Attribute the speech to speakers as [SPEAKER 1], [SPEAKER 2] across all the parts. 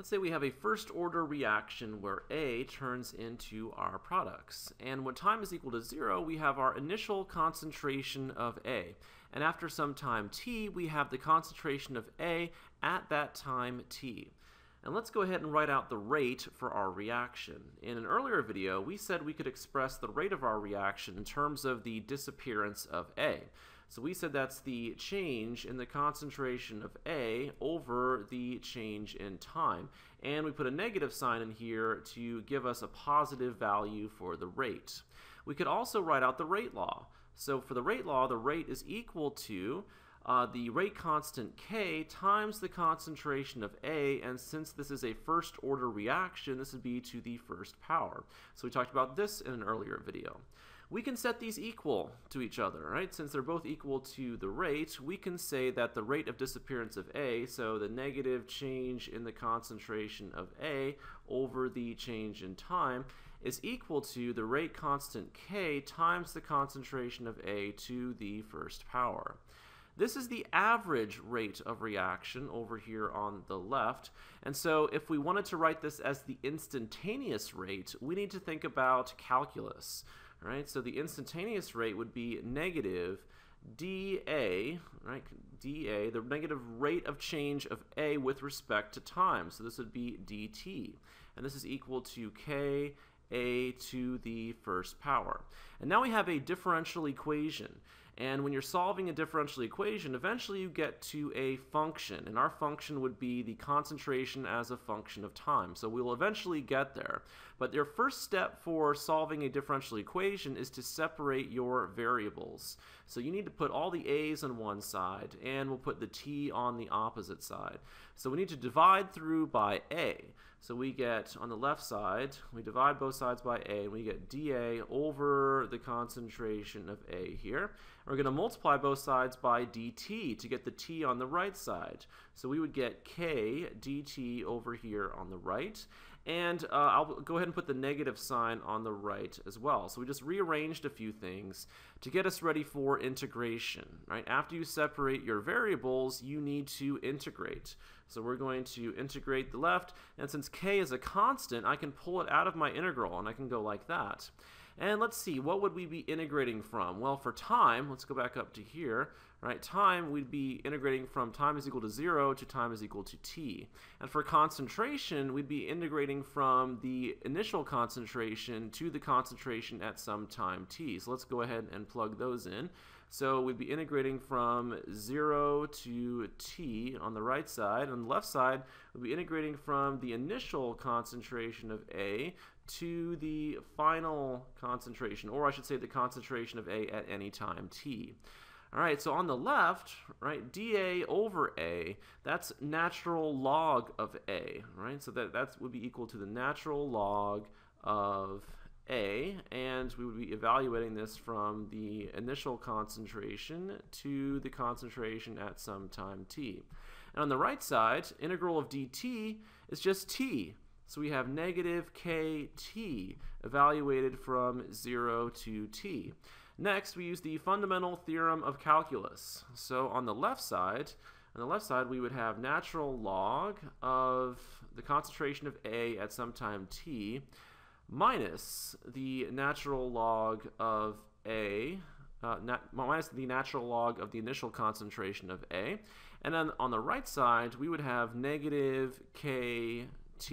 [SPEAKER 1] Let's say we have a first order reaction where A turns into our products. And when time is equal to zero, we have our initial concentration of A. And after some time t, we have the concentration of A at that time t. And let's go ahead and write out the rate for our reaction. In an earlier video, we said we could express the rate of our reaction in terms of the disappearance of A. So we said that's the change in the concentration of A over the change in time. And we put a negative sign in here to give us a positive value for the rate. We could also write out the rate law. So for the rate law, the rate is equal to uh, the rate constant K times the concentration of A, and since this is a first order reaction, this would be to the first power. So we talked about this in an earlier video we can set these equal to each other, right? Since they're both equal to the rate, we can say that the rate of disappearance of A, so the negative change in the concentration of A over the change in time, is equal to the rate constant K times the concentration of A to the first power. This is the average rate of reaction over here on the left. And so if we wanted to write this as the instantaneous rate, we need to think about calculus right? So the instantaneous rate would be negative dA, right? dA, the negative rate of change of A with respect to time. So this would be dt. And this is equal to k a to the first power. And now we have a differential equation. And when you're solving a differential equation, eventually you get to a function. And our function would be the concentration as a function of time. So we'll eventually get there. But your first step for solving a differential equation is to separate your variables. So you need to put all the a's on one side, and we'll put the t on the opposite side. So we need to divide through by a. So we get, on the left side, we divide both sides by A, and we get dA over the concentration of A here. We're going to multiply both sides by dt to get the t on the right side. So we would get k dt over here on the right. And uh, I'll go ahead and put the negative sign on the right as well. So we just rearranged a few things to get us ready for integration. Right? After you separate your variables, you need to integrate. So we're going to integrate the left, and since k is a constant, I can pull it out of my integral, and I can go like that. And let's see, what would we be integrating from? Well, for time, let's go back up to here, right? Time, we'd be integrating from time is equal to 0 to time is equal to t. And for concentration, we'd be integrating from the initial concentration to the concentration at some time t. So let's go ahead and plug those in. So we'd be integrating from 0 to t on the right side. On the left side, we'd be integrating from the initial concentration of A to the final concentration, or I should say the concentration of A at any time t. All right, so on the left, right, dA over A, that's natural log of A, right? So that, that would be equal to the natural log of a, and we would be evaluating this from the initial concentration to the concentration at some time t. And on the right side, integral of dt is just t. So we have negative kt evaluated from 0 to t. Next, we use the fundamental theorem of calculus. So on the left side, on the left side, we would have natural log of the concentration of A at some time t minus the natural log of A, uh, minus the natural log of the initial concentration of A. And then on the right side, we would have negative KT.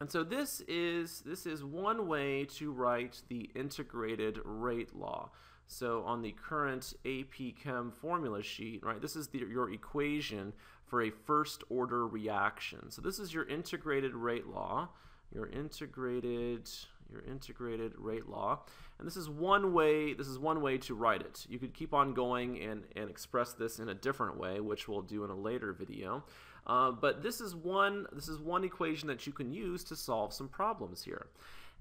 [SPEAKER 1] And so this is, this is one way to write the integrated rate law. So on the current AP Chem formula sheet, right, this is the, your equation for a first order reaction. So this is your integrated rate law your integrated your integrated rate law. And this is one way this is one way to write it. You could keep on going and, and express this in a different way, which we'll do in a later video. Uh, but this is one this is one equation that you can use to solve some problems here.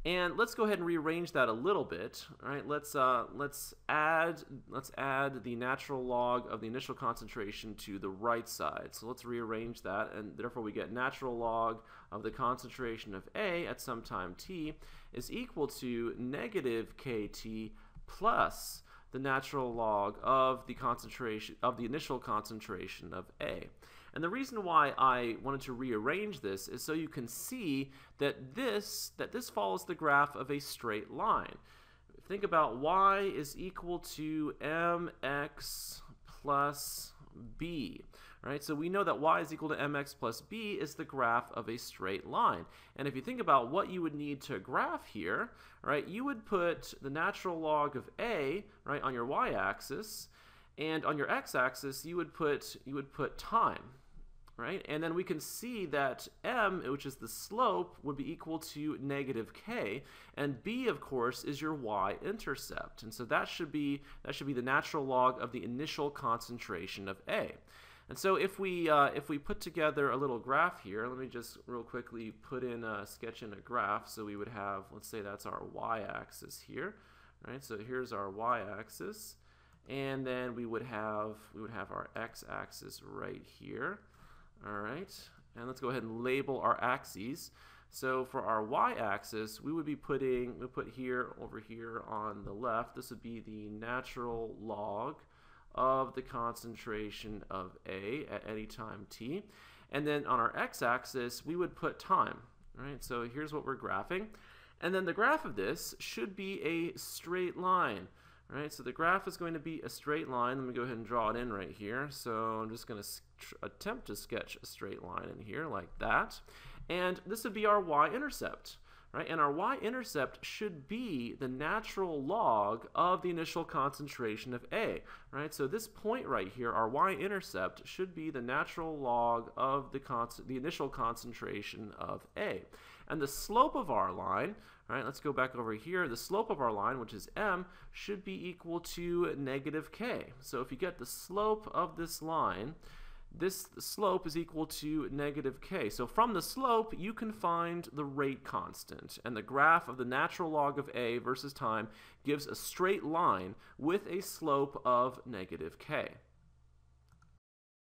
[SPEAKER 1] And let's go ahead and rearrange that a little bit. All right, let's uh, let's add let's add the natural log of the initial concentration to the right side. So let's rearrange that, and therefore we get natural log of the concentration of A at some time t is equal to negative kt plus the natural log of the concentration of the initial concentration of A. And the reason why I wanted to rearrange this is so you can see that this, that this follows the graph of a straight line. Think about y is equal to mx plus b. Right, so we know that y is equal to mx plus b is the graph of a straight line. And if you think about what you would need to graph here, right, you would put the natural log of a, right, on your y-axis, and on your x-axis you would put you would put time, right? And then we can see that m, which is the slope, would be equal to negative k, and b, of course, is your y-intercept. And so that should be that should be the natural log of the initial concentration of a. And so if we uh, if we put together a little graph here, let me just real quickly put in a sketch in a graph. So we would have, let's say that's our y-axis here, right? So here's our y-axis, and then we would have we would have our x-axis right here, all right. And let's go ahead and label our axes. So for our y-axis, we would be putting we put here over here on the left. This would be the natural log of the concentration of A at any time t. And then on our x-axis, we would put time. Right? So here's what we're graphing. And then the graph of this should be a straight line. Right, so the graph is going to be a straight line. Let me go ahead and draw it in right here. So I'm just going to attempt to sketch a straight line in here like that. And this would be our y-intercept right? And our y-intercept should be the natural log of the initial concentration of A, right? So this point right here, our y-intercept should be the natural log of the, the initial concentration of A. And the slope of our line, right, let's go back over here, the slope of our line, which is m, should be equal to negative k. So if you get the slope of this line, this slope is equal to negative k. So from the slope, you can find the rate constant. And the graph of the natural log of a versus time gives a straight line with a slope of negative k.